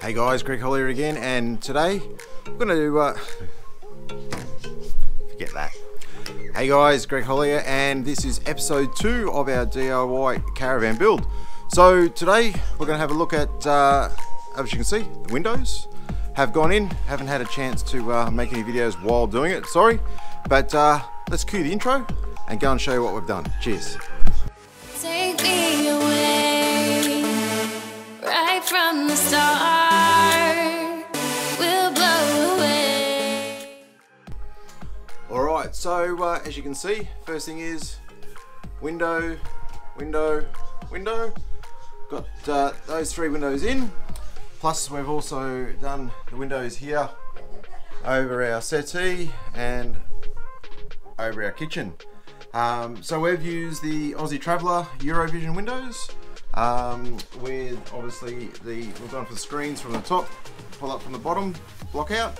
Hey guys, Greg Hollier again, and today we're going to uh, forget that. Hey guys, Greg Hollier, and this is episode two of our DIY caravan build. So today we're going to have a look at, uh, as you can see, the windows have gone in. Haven't had a chance to uh, make any videos while doing it, sorry, but uh, let's cue the intro and go and show you what we've done. Cheers. Take me away right from the start. So uh, as you can see, first thing is window, window, window. Got uh, those three windows in. Plus we've also done the windows here over our settee and over our kitchen. Um, so we've used the Aussie Traveller Eurovision windows um, with obviously the, we've gone for the screens from the top, pull up from the bottom, block out.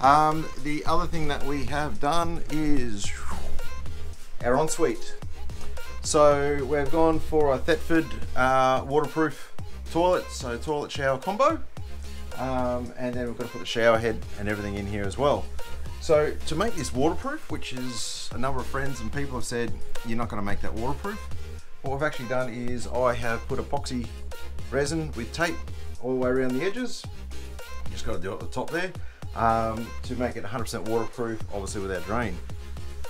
Um, the other thing that we have done is our ensuite. So we've gone for a Thetford uh, waterproof toilet, so toilet shower combo. Um, and then we're going to put the shower head and everything in here as well. So to make this waterproof, which is a number of friends and people have said you're not going to make that waterproof, what we've actually done is I have put epoxy resin with tape all the way around the edges. You just got to do it at the top there um, to make it 100% waterproof, obviously without drain.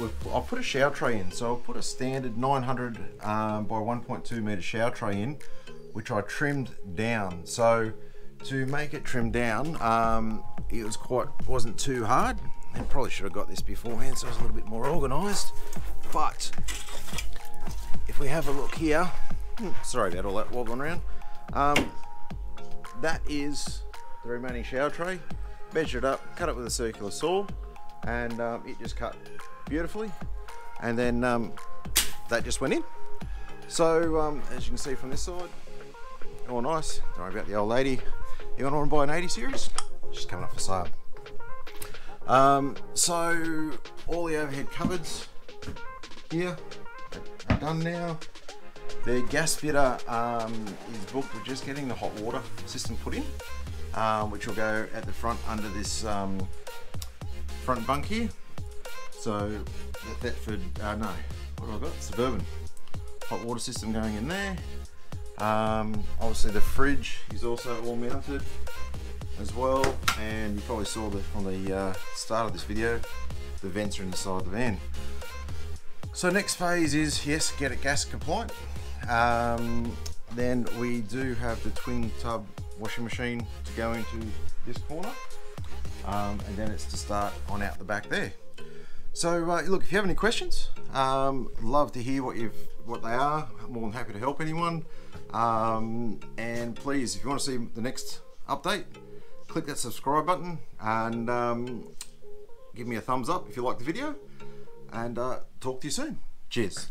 We've, I'll put a shower tray in, so I'll put a standard 900 um, by 1.2 meter shower tray in, which I trimmed down. So to make it trim down, um, it was quite wasn't too hard. And probably should have got this beforehand, so I was a little bit more organised. But if we have a look here, hmm, sorry about all that wobbling around. Um, that is the remaining shower tray. Measured it up, cut it with a circular saw, and um, it just cut beautifully. And then um, that just went in. So um, as you can see from this side, all nice. Don't worry about the old lady. You want to buy an 80 series? She's coming up for sale. Um, so all the overhead cupboards here are done now. The gas fitter um, is booked. We're just getting the hot water system put in, um, which will go at the front under this um, front bunk here. So the Thetford, uh, no, what have I got? Suburban hot water system going in there. Um, obviously the fridge is also all mounted as well and you probably saw from the uh, start of this video the vents are inside the van so next phase is yes get it gas compliant um, then we do have the twin tub washing machine to go into this corner um, and then it's to start on out the back there so uh, look if you have any questions um, love to hear what you've what they are I'm more than happy to help anyone um, and please if you want to see the next update click that subscribe button and um, give me a thumbs up if you like the video and uh, talk to you soon. Cheers.